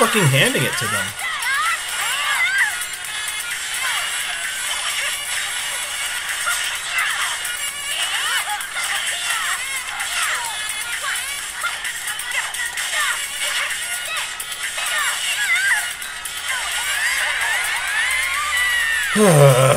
fucking handing it to them. Ugh.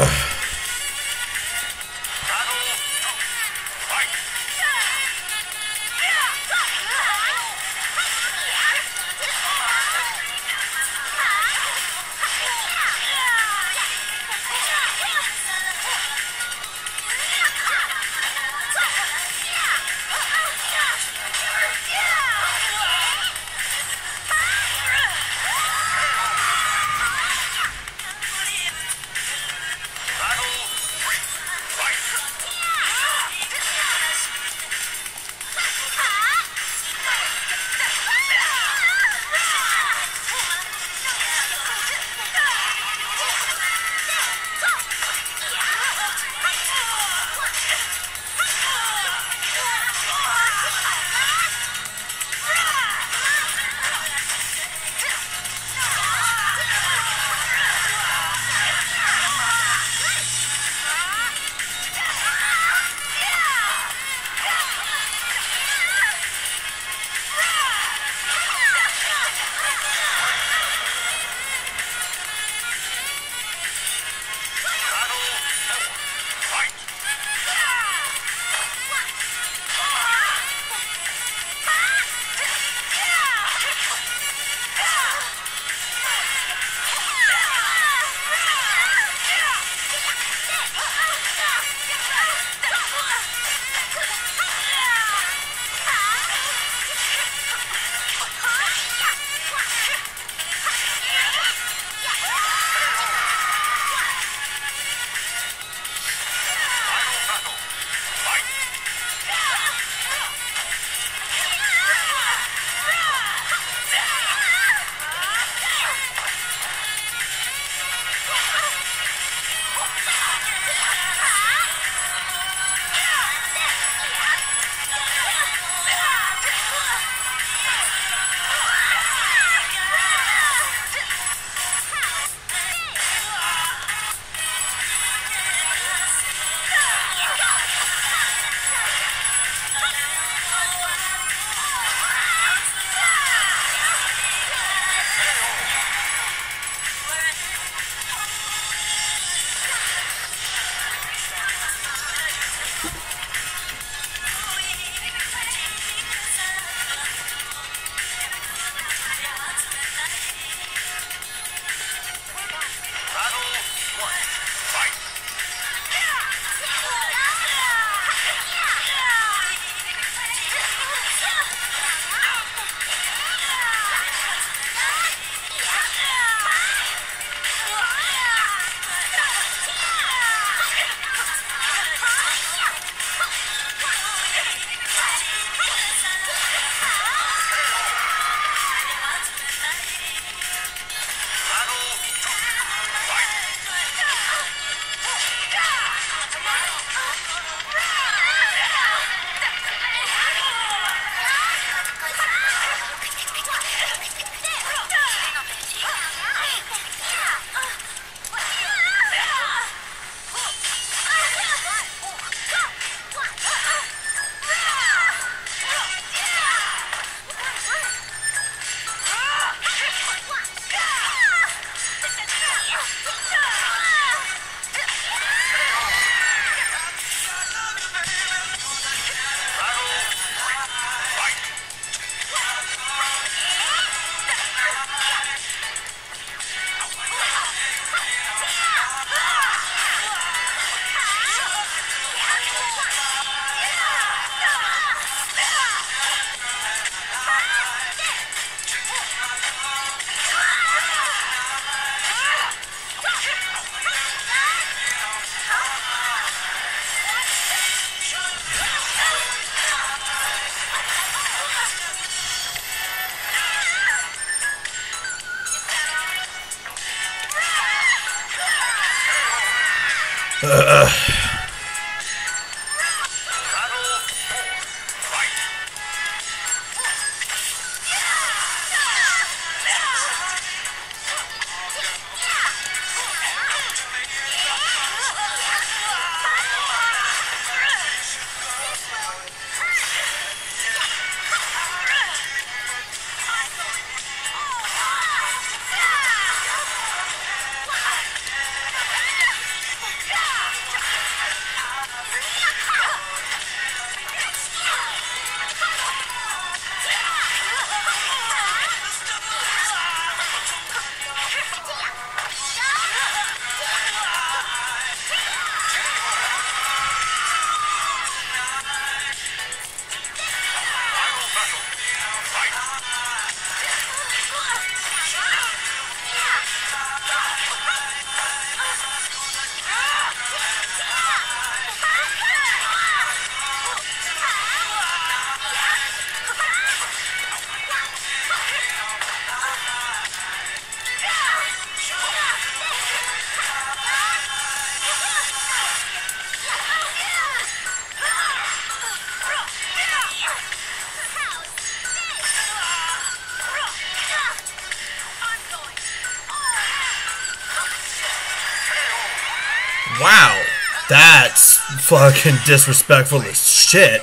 fucking disrespectful as shit.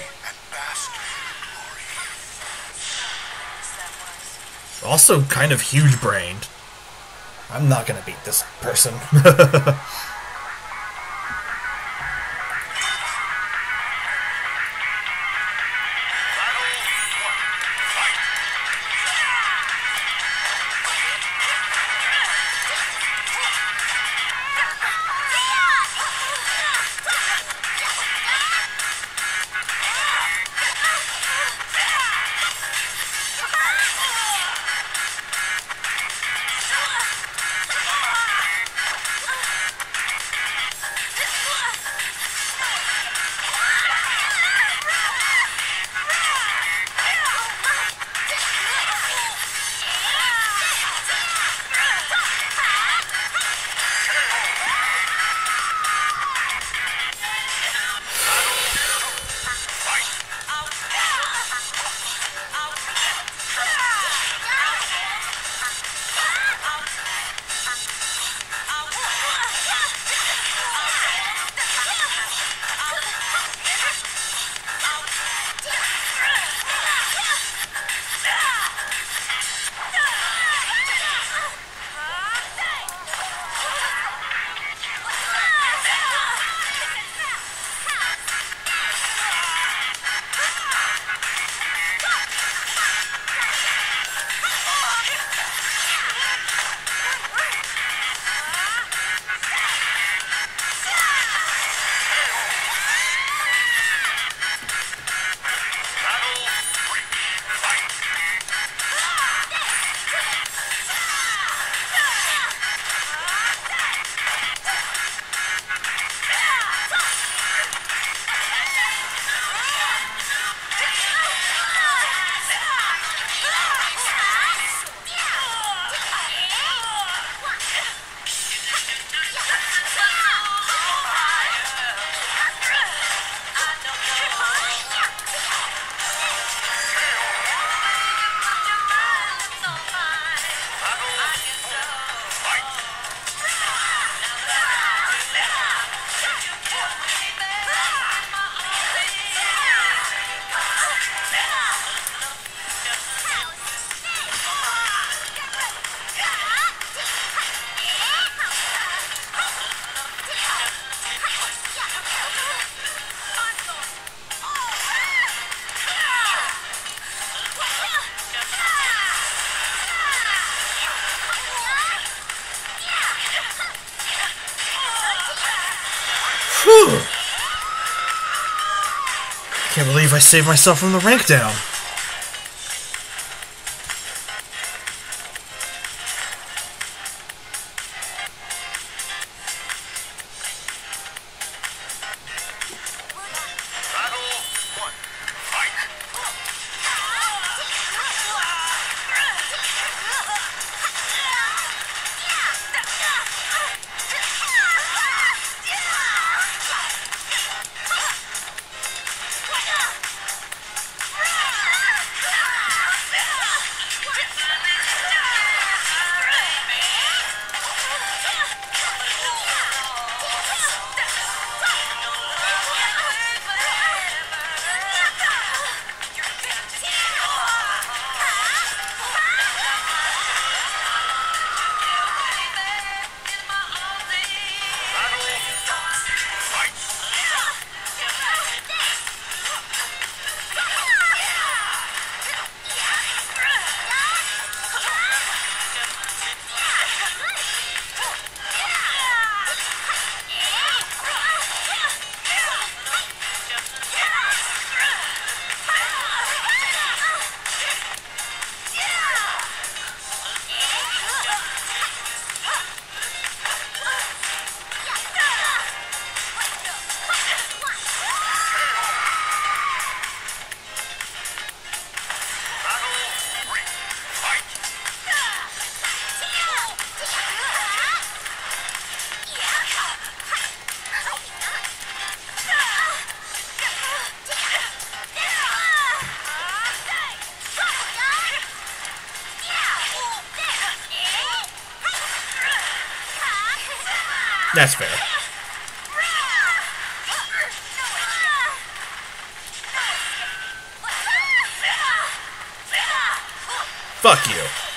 Also, kind of huge brained. I'm not gonna beat this person. I saved myself from the rank down. That's fair. Fuck you.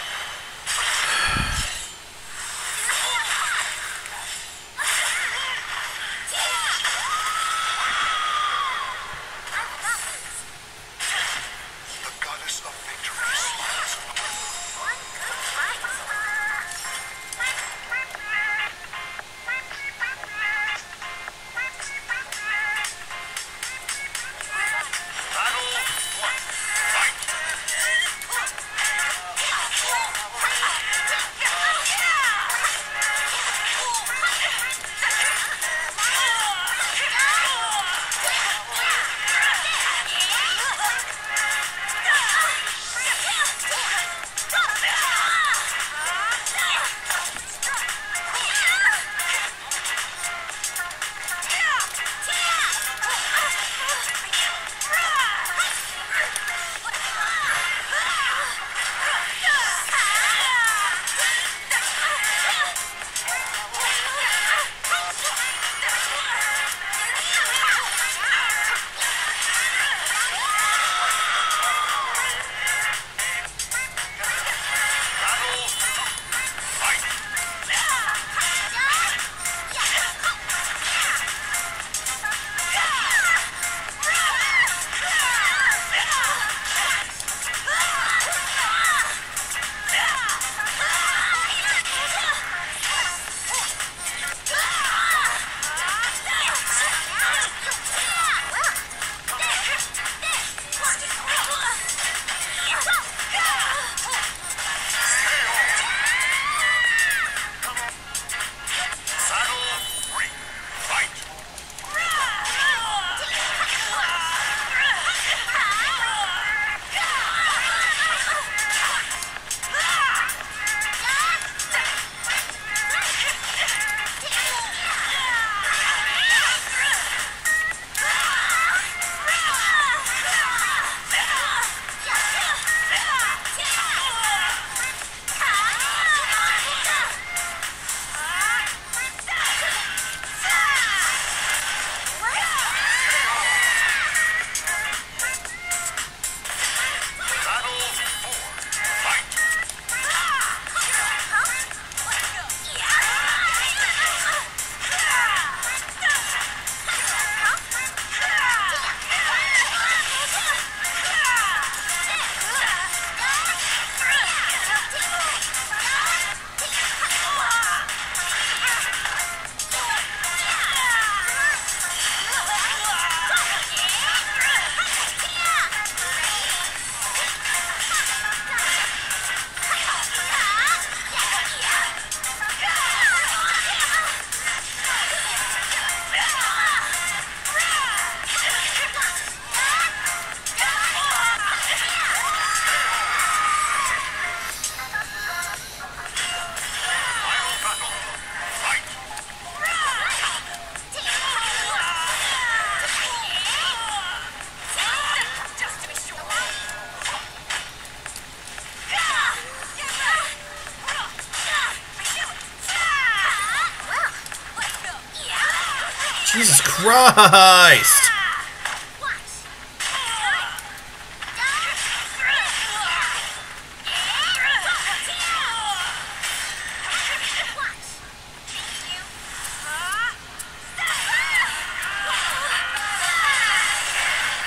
Christ!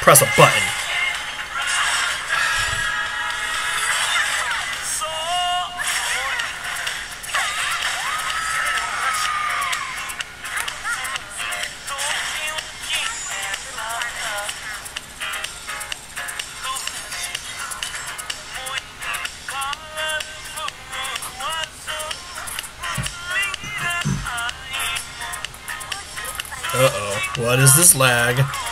Press a button. Lag?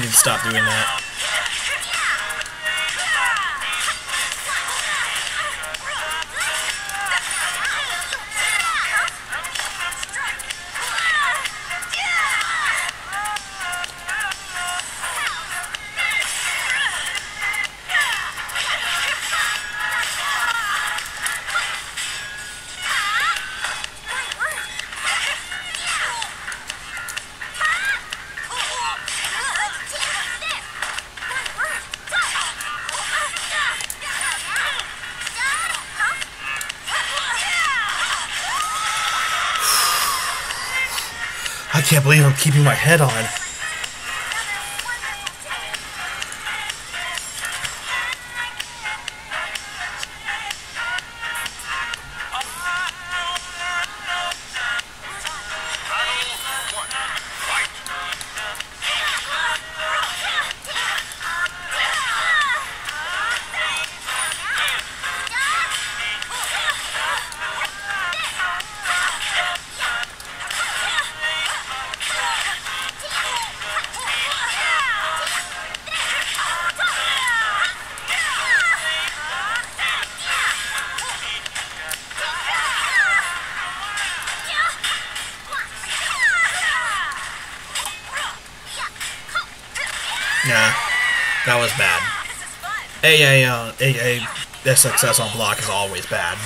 To stop doing that. Can't believe I'm keeping my head on. AA, uh, AA, SXS on block is always bad.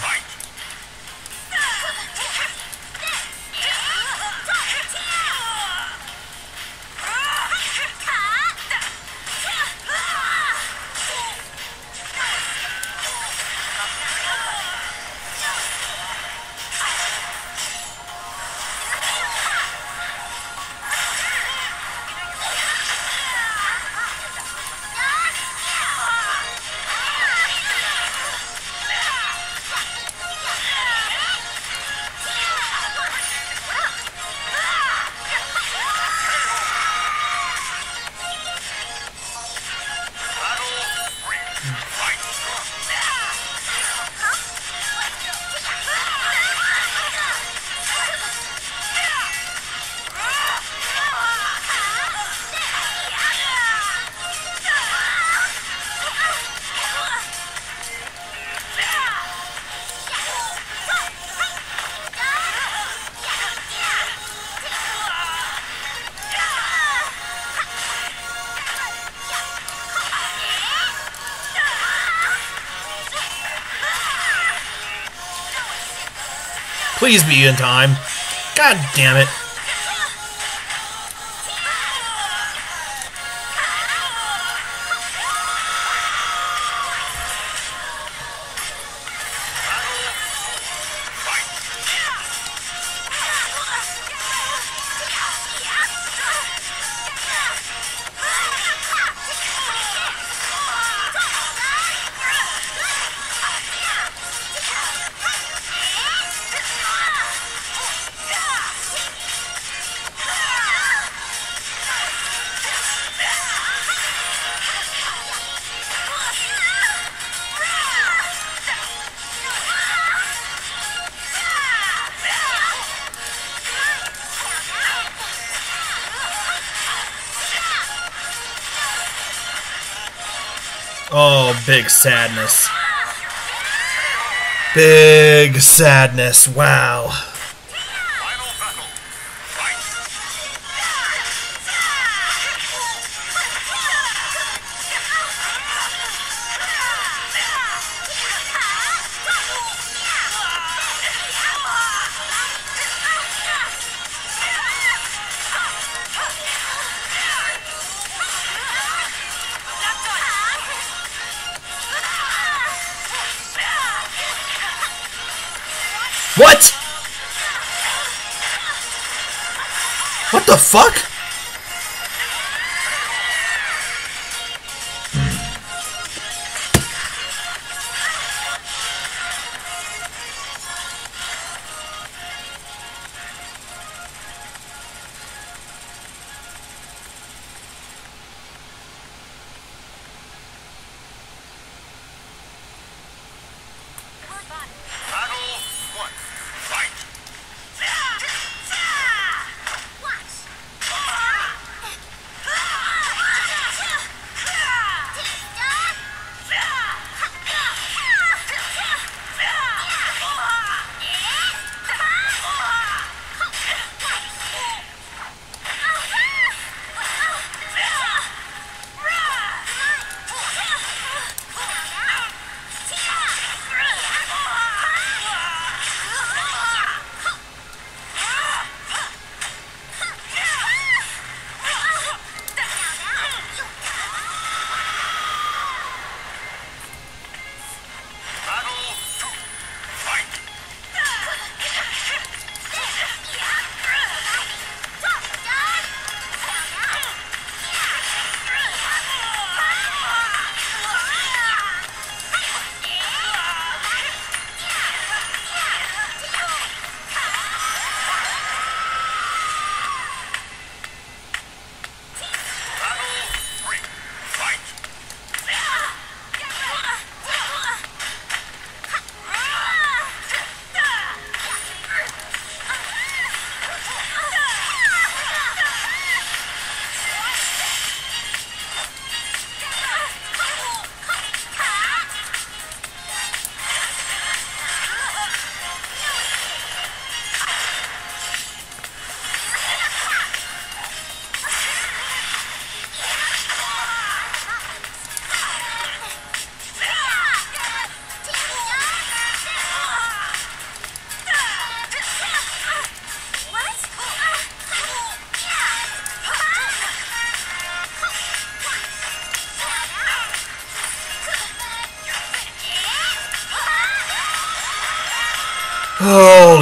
Please be in time. God damn it. Oh, big sadness. Big sadness. Wow. Fuck?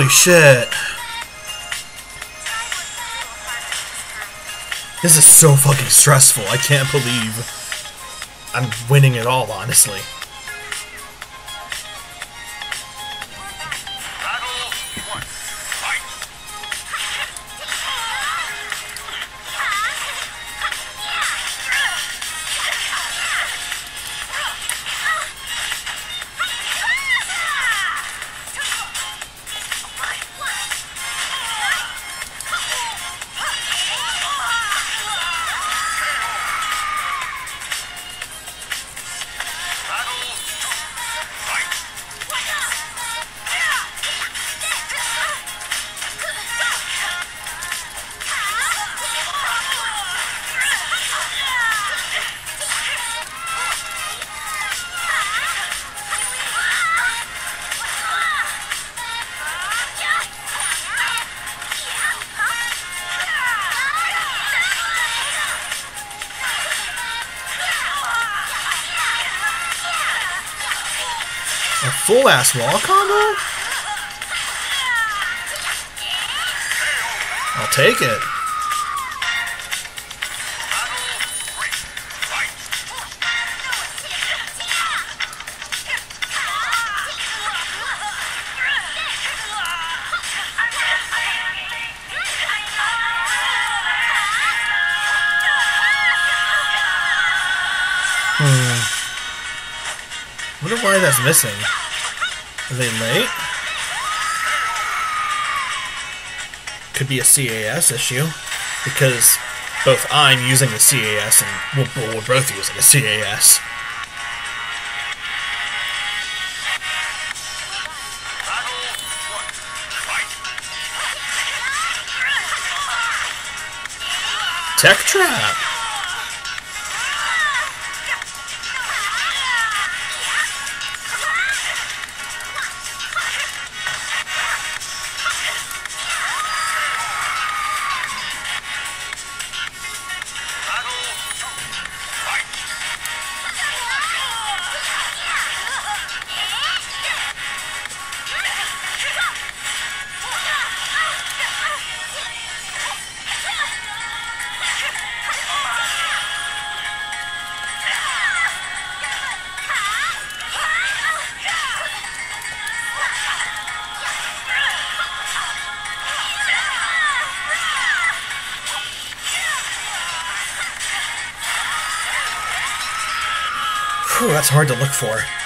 Holy shit. This is so fucking stressful. I can't believe I'm winning it all, honestly. Full ass wall combo? I'll take it. Fight. Wonder why that's missing. Are they late? Could be a CAS issue because both I'm using a CAS and we're, we're both using a CAS. Tech trap. That's hard to look for.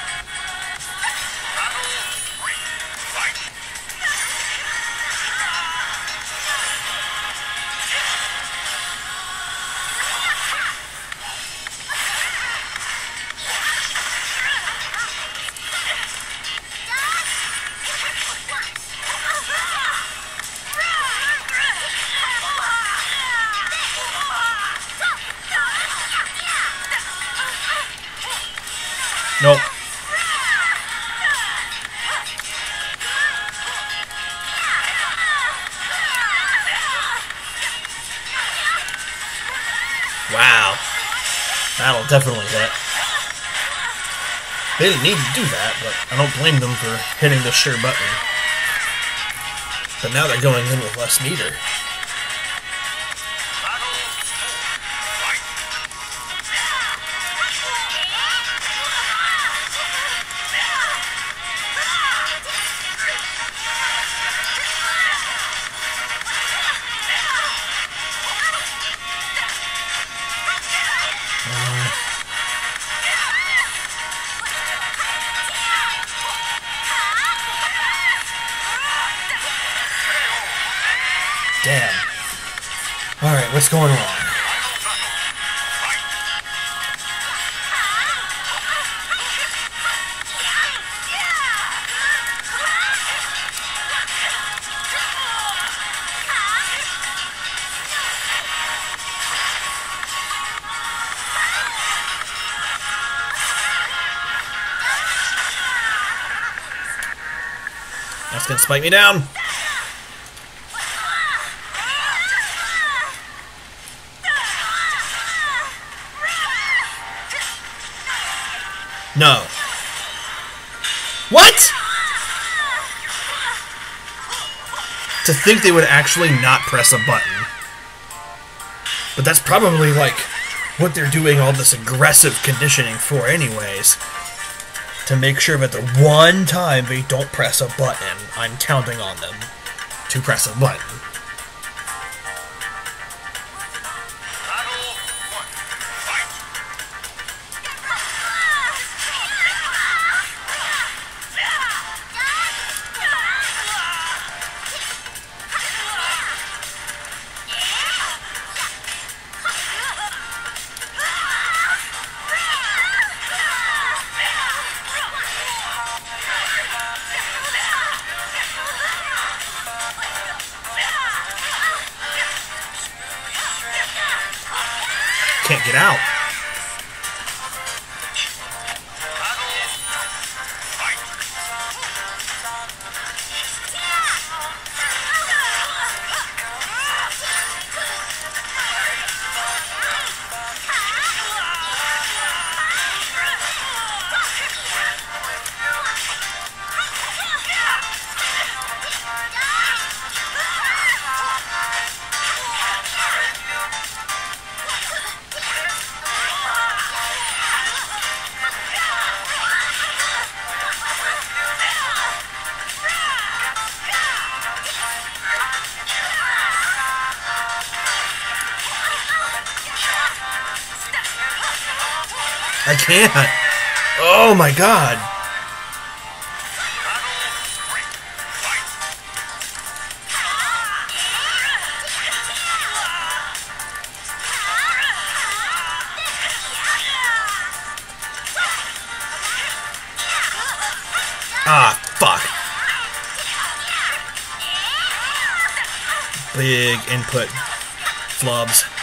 Definitely hit. They didn't need to do that, but I don't blame them for hitting the sure button. But now they're going in with less meter. What's going on? That's gonna spike me down. No. What? to think they would actually not press a button. But that's probably like what they're doing all this aggressive conditioning for, anyways. To make sure that the one time they don't press a button, I'm counting on them to press a button. I can't. Oh my god. Ah, fuck. Big input flubs.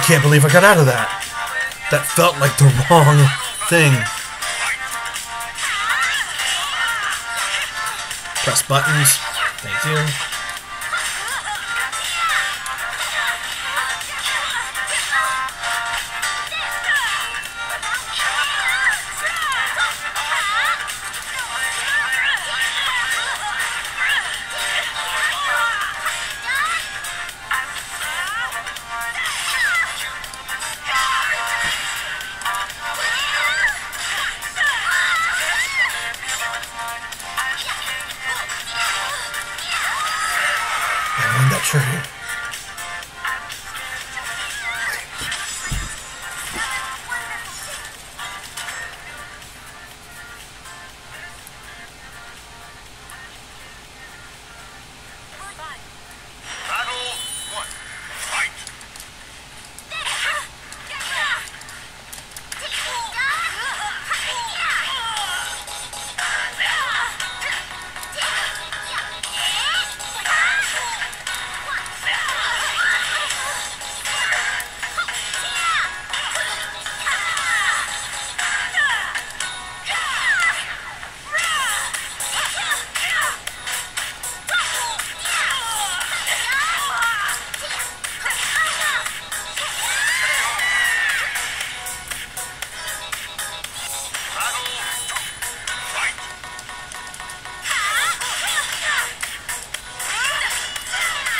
I can't believe I got out of that. That felt like the wrong thing. Press buttons. Thank you.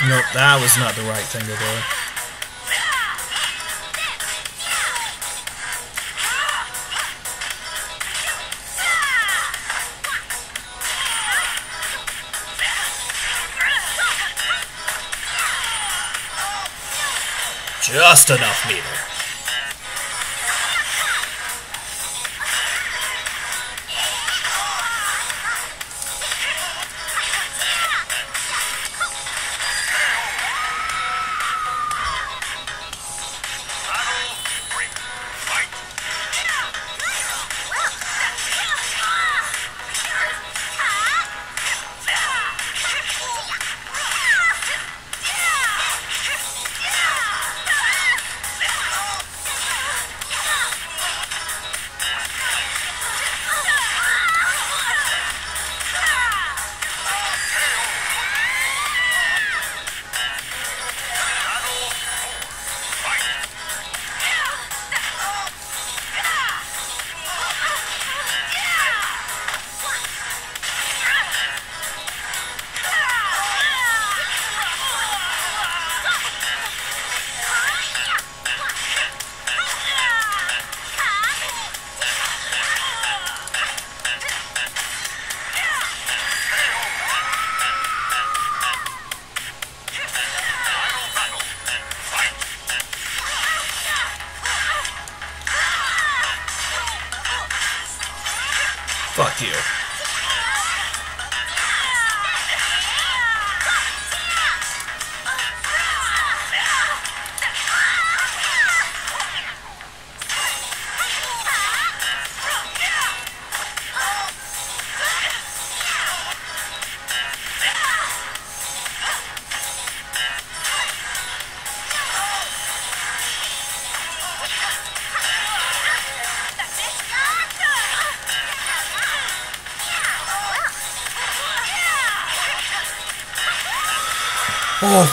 Nope, that was not the right thing to do. Just enough meter.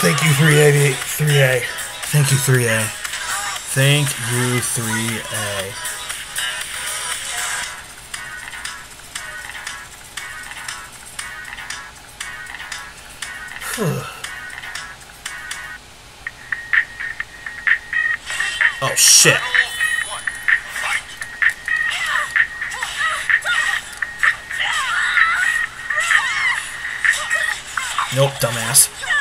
Thank you, 3A. 3A. Thank you, 3A. Thank you, 3A. oh, shit. Nope, dumbass.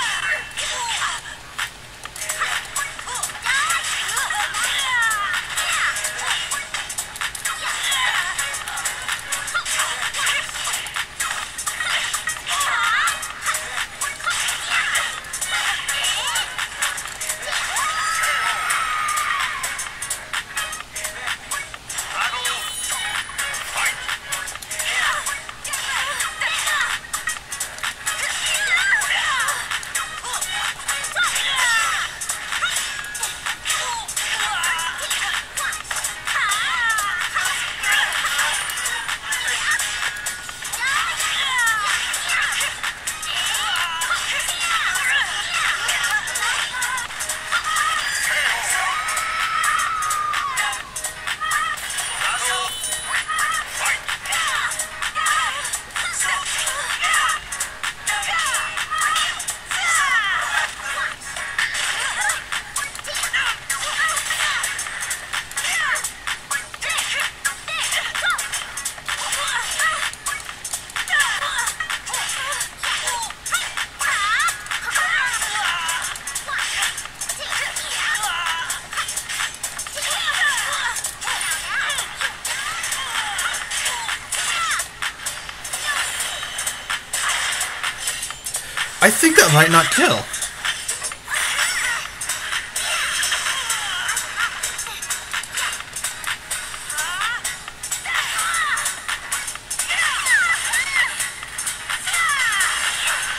I think that might not kill.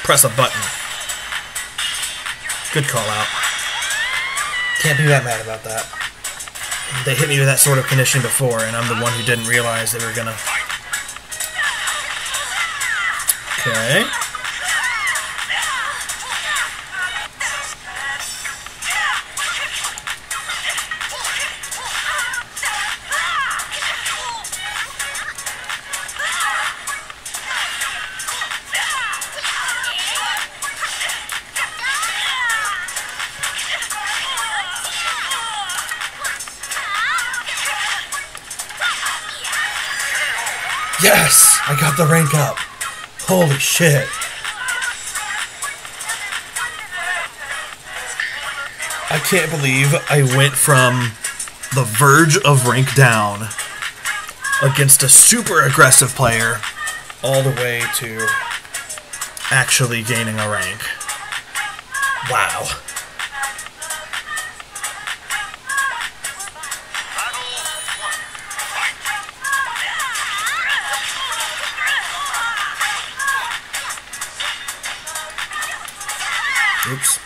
Press a button. Good call out. Can't be that mad about that. They hit me with that sort of condition before, and I'm the one who didn't realize they were gonna. Okay. The rank up. Holy shit. I can't believe I went from the verge of rank down against a super aggressive player all the way to actually gaining a rank. Wow. Oops.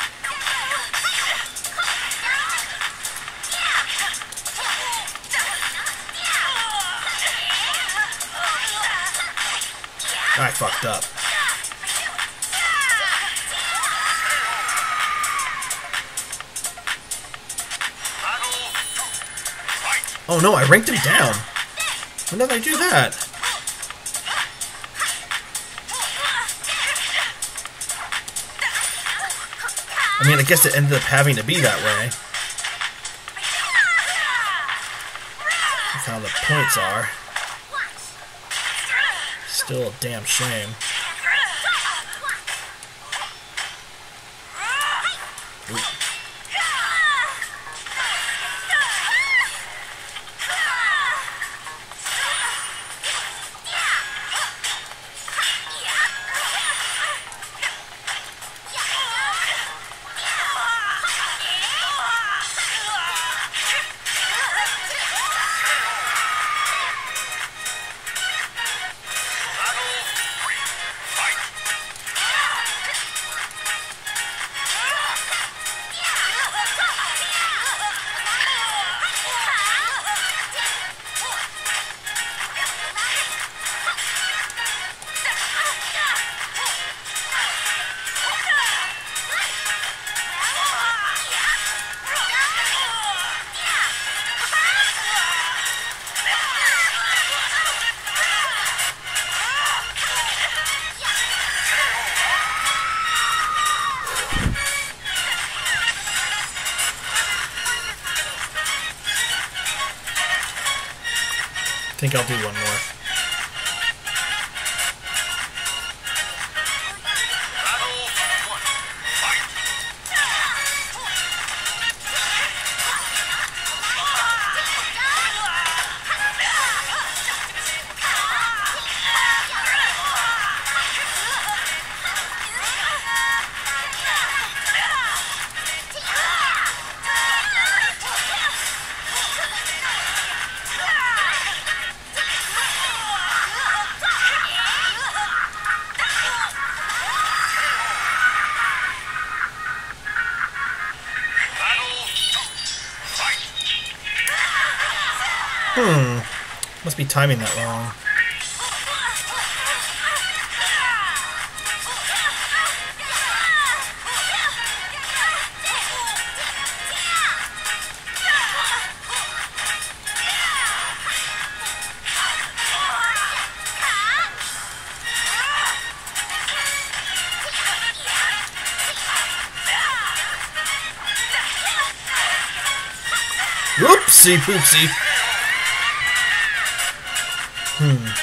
I fucked up. Oh no, I ranked him down. When did I do that? Mean, I guess it ended up having to be that way. That's how the points are. Still a damn shame. I'll do one Hmm. Must be timing that wrong. Whoopsie poopsie. Battle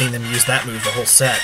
Seen them use that move the whole set.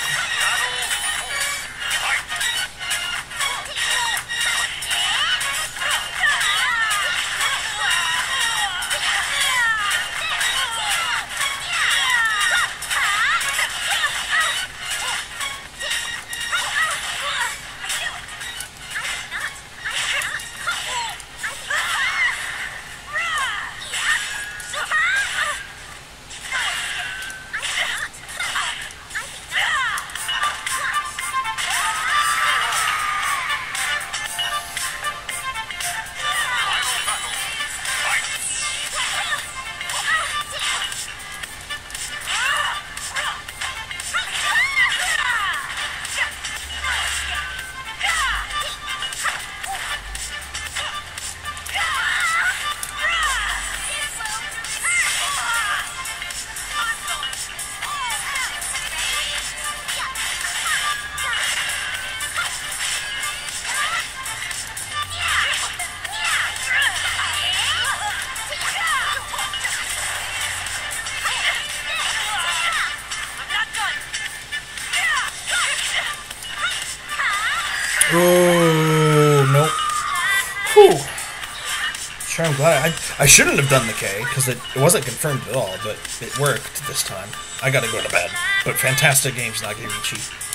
I'm glad. I, I shouldn't have done the K, because it, it wasn't confirmed at all, but it worked this time. I gotta go to bed. But fantastic games, Nagirichi.